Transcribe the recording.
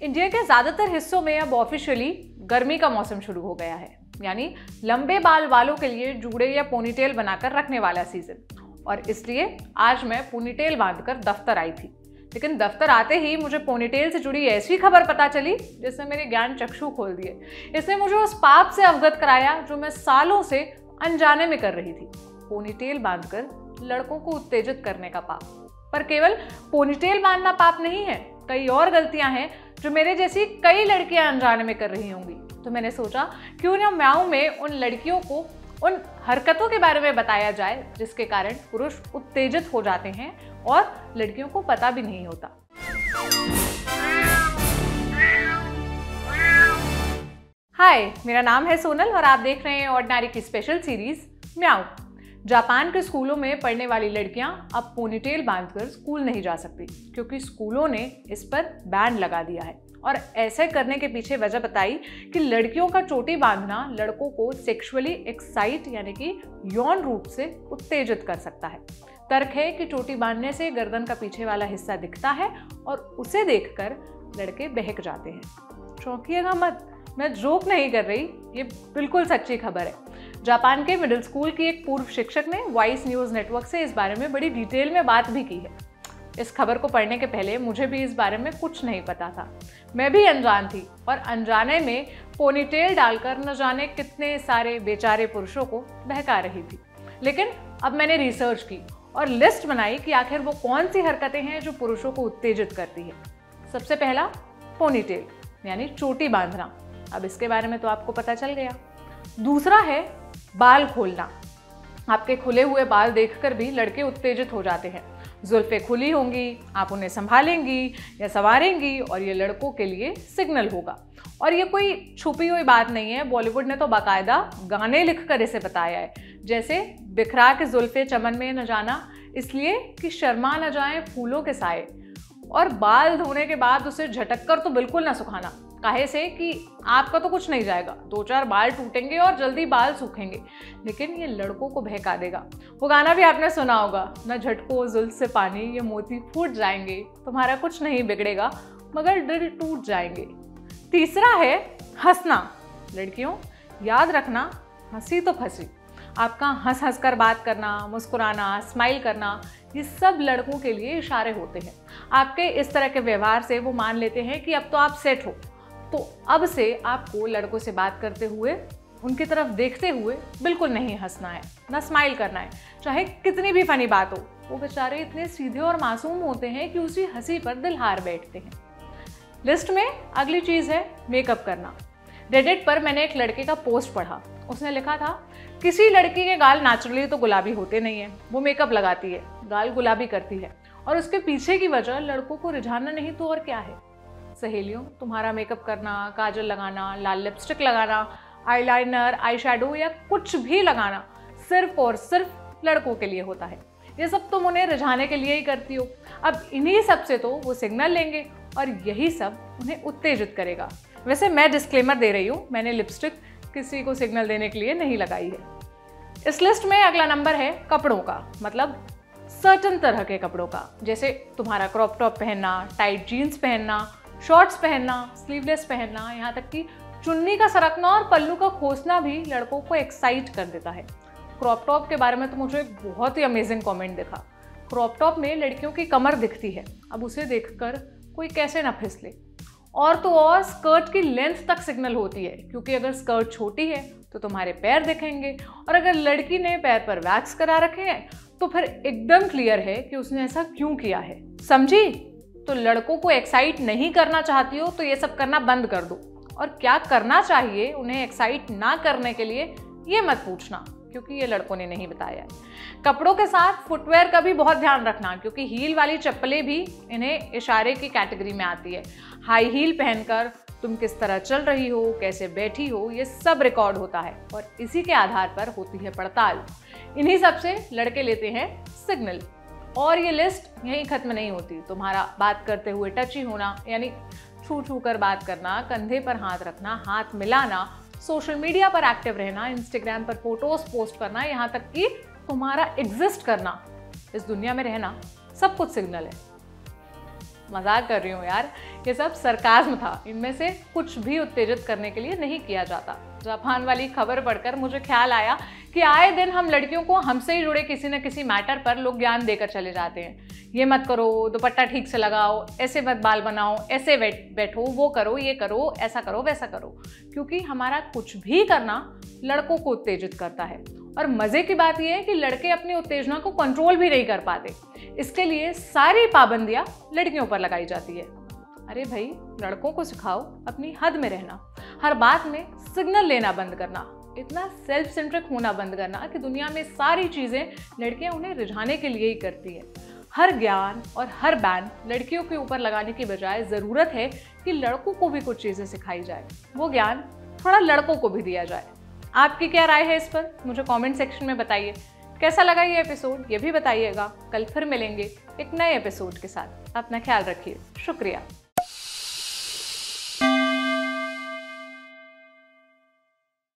India के ज़्यादातर हिस्सों में अब ऑफिशियली गर्मी का मौसम शुरू हो गया है। यानी लंबे बाल वालों के लिए जूड़े या पोनीटेल बनाकर रखने वाला सीज़न और इसलिए आज मैं पोनीटेल बांधकर दफ्तर आई थी। लेकिन दफ्तर आते ही मुझे पोनीटेल से जुड़ी ऐसी खबर पता चली, जिसने मेरे ज्ञान चक्षु खोल दिए। इसने मुझे उस पाप से अवगत कराया, जो मैं सालों से अनजाने में कर रही थी। पोनीटेल बांधकर लड़कों को उत्तेजित करने का पाप। पर केवल पोनीटेल बांधना पाप नहीं है कई और गलतियाँ हैं जो मेरे जैसी कई लड़कियाँ अनजाने में कर रही होंगी। तो मैंने सोचा, क्यों ना म्याऊ में उन लड़कियों को उन हरकतों के बारे में बताया जाए, जिसके कारण पुरुष उत्तेजित हो जाते हैं और लड़कियों को पता भी नहीं होता। हाय, मेरा नाम है सोनल और आप देख रहे हैं ऑर्डिनरी की स्पेशल सीरीज़ म्याऊ। जापान के स्कूलों में पढ़ने वाली लड़कियाँ अब पोनीटेल बांधकर स्कूल नहीं जा सकती, क्योंकि स्कूलों ने इस पर बैन लगा दिया है। और ऐसे करने के पीछे वजह बताई कि लड़कियों का चोटी बांधना लड़कों को सेक्सुअली एक्साइट यानी कि यौन रूप से उत्तेजित कर सकता है। तर्क है कि चोटी बांधने से गर्दन का पीछे वाला हिस्सा दिखता है और उसे देखकर लड़के बहक जाते हैं। चौंकिएगा मत, मैं जोक नहीं कर रही, ये बिल्कुल सच्ची खबर है। जापान के मिडिल स्कूल की एक पूर्व शिक्षक ने वॉइस न्यूज़ नेटवर्क से इस बारे में बड़ी डिटेल में बात भी की है। इस खबर को पढ़ने के पहले मुझे भी इस बारे में कुछ नहीं पता था। मैं भी अनजान थी और अनजाने में पोनीटेल डालकर न जाने कितने सारे बेचारे पुरुषों को बहका रही थी। लेकिन अब मैंने रिसर्च की और लिस्ट बनाई कि आखिर वो कौन सी हरकतें हैं जो पुरुषों को उत्तेजित करती है। सबसे पहला पोनीटेल यानी चोटी बांधना। अब इसके बारे में तो आपको पता चल गया। दूसरा है बाल खोलना। आपके खुले हुए बाल देखकर भी लड़के उत्तेजित हो जाते हैं। जुल्फे खुली होंगी, आप उन्हें संभालेंगी या संवारेंगी और ये लड़कों के लिए सिग्नल होगा। और ये कोई छुपी हुई बात नहीं है, बॉलीवुड ने तो बाकायदा गाने लिख कर इसे बताया है। जैसे, बिखरा के जुल्फे चमन में न जाना, इसलिए कि शर्मा न जाए फूलों के साए। और बाल धोने के बाद उसे झटक कर तो बिल्कुल ना सुखाना। काहे से कि आपका तो कुछ नहीं जाएगा। दो चार बाल टूटेंगे और जल्दी बाल सूखेंगे। लेकिन ये लड़कों को बहका देगा। वो गाना भी आपने सुना होगा, न झटको, जुल्फ से पानी, ये मोती फूट जाएँगे। तुम्हारा कुछ नहीं बिगड़ेगा, मगर दिल टूट जाएँगे। तीसरा है, हंसना। लड़कियों, याद रखना, हँसी तो फंसी। आपका हंस हंस कर बात करना, मुस्कुराना, स्माइल करना, ये सब लड़कों के लिए इशारे होते हैं। आपके इस तरह के व्यवहार से वो मान लेते हैं कि अब तो आप सेट हो। तो अब से आपको लड़कों से बात करते हुए, उनकी तरफ़ देखते हुए बिल्कुल नहीं हंसना है, ना स्माइल करना है। चाहे कितनी भी फनी बात हो, वो बेचारे इतने सीधे और मासूम होते हैं कि उसी हँसी पर दिल हार बैठते हैं। लिस्ट में अगली चीज़ है मेकअप करना। रेडिट पर मैंने एक लड़के का पोस्ट पढ़ा। उसने लिखा था, किसी लड़की के गाल नेचुरली तो गुलाबी होते नहीं है, वो मेकअप लगाती है, गाल गुलाबी करती है। और उसके पीछे की वजह लड़कों को रिझाना नहीं तो और क्या है? सहेलियों, तुम्हारा मेकअप करना, काजल लगाना, लाल लिपस्टिक लगाना आईलाइनर आई शेडो या कुछ भी लगाना सिर्फ़ और सिर्फ़ लड़कों के लिए होता है। ये सब तुम उन्हें रिझाने के लिए ही करती हो। अब इन्हीं सबसे तो वो सिग्नल लेंगे और यही सब उन्हें उत्तेजित करेगा। वैसे मैं डिस्क्लेमर दे रही हूँ, मैंने लिपस्टिक किसी को सिग्नल देने के लिए नहीं लगाई है। इस लिस्ट में अगला नंबर है कपड़ों का मतलब सर्टन तरह के कपड़ों का, जैसे तुम्हारा क्रॉप टॉप पहनना टाइट जीन्स पहनना शॉर्ट्स पहनना स्लीवलेस पहनना, यहाँ तक कि चुन्नी का सरकना और पल्लू का खोसना भी लड़कों को एक्साइट कर देता है। क्रॉप टॉप के बारे में तो मुझे बहुत ही अमेजिंग कमेंट दिखा। क्रॉप टॉप में लड़कियों की कमर दिखती है। अब उसे देखकर कोई कैसे ना फिसले। और तो और स्कर्ट की लेंथ तक सिग्नल होती है, क्योंकि अगर स्कर्ट छोटी है तो तुम्हारे पैर दिखेंगे। और अगर लड़की ने पैर पर वैक्स करा रखे हैं तो फिर एकदम क्लियर है कि उसने ऐसा क्यों किया है। समझी? तो लड़कों को एक्साइट नहीं करना चाहती हो तो ये सब करना बंद कर दो। और क्या करना चाहिए उन्हें एक्साइट ना करने के लिए, ये मत पूछना, क्योंकि ये लड़कों ने नहीं बताया है। कपड़ों के साथ फुटवेयर का भी बहुत ध्यान रखना, क्योंकि हील वाली चप्पलें भी इन्हें इशारे की कैटेगरी में आती है। हाई हील पहनकर तुम किस तरह चल रही हो, कैसे बैठी हो, ये सब रिकॉर्ड होता है, और इसी के आधार पर होती है पड़ताल। इन्हीं सबसे लड़के लेते हैं सिग्नल और ये लिस्ट यहीं खत्म नहीं होती। तुम्हारा बात करते हुए टच ही होना, यानी छू छू कर बात करना, कंधे पर हाथ रखना, हाथ मिलाना सोशल मीडिया पर एक्टिव रहना इंस्टाग्राम पर फ़ोटोज़ पोस्ट करना, यहाँ तक कि तुम्हारा एग्जिस्ट करना, इस दुनिया में रहना, सब कुछ सिग्नल है। मज़ाक कर रही हूँ यार, ये सब सरकाज्म था। इनमें से कुछ भी उत्तेजित करने के लिए नहीं किया जाता। जापान वाली खबर पढ़कर मुझे ख्याल आया कि आए दिन हम लड़कियों को हमसे ही जुड़े किसी न किसी मैटर पर लोग ज्ञान देकर चले जाते हैं। ये मत करो, दुपट्टा ठीक से लगाओ, ऐसे मत बाल बनाओ, ऐसे बैठो वो करो, ये करो, ऐसा करो, वैसा करो। क्योंकि हमारा कुछ भी करना लड़कों को उत्तेजित करता है। और मज़े की बात यह है कि लड़के अपनी उत्तेजना को कंट्रोल भी नहीं कर पाते। इसके लिए सारी पाबंदियाँ लड़कियों पर लगाई जाती है। अरे भाई, लड़कों को सिखाओ अपनी हद में रहना। हर बात में सिग्नल लेना बंद करना। इतना सेल्फ सेंट्रिक होना बंद करना कि दुनिया में सारी चीज़ें लड़कियाँ उन्हें रिझाने के लिए ही करती हैं। हर ज्ञान और हर बैन लड़कियों के ऊपर लगाने की बजाय ज़रूरत है कि लड़कों को भी कुछ चीज़ें सिखाई जाए। वो ज्ञान थोड़ा लड़कों को भी दिया जाए। आपकी क्या राय है इस पर? मुझे कमेंट सेक्शन में बताइए। कैसा लगा ये एपिसोड ये भी बताइएगा। कल फिर मिलेंगे एक नए एपिसोड के साथ। अपना ख्याल रखिए। शुक्रिया।